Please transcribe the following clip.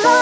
love.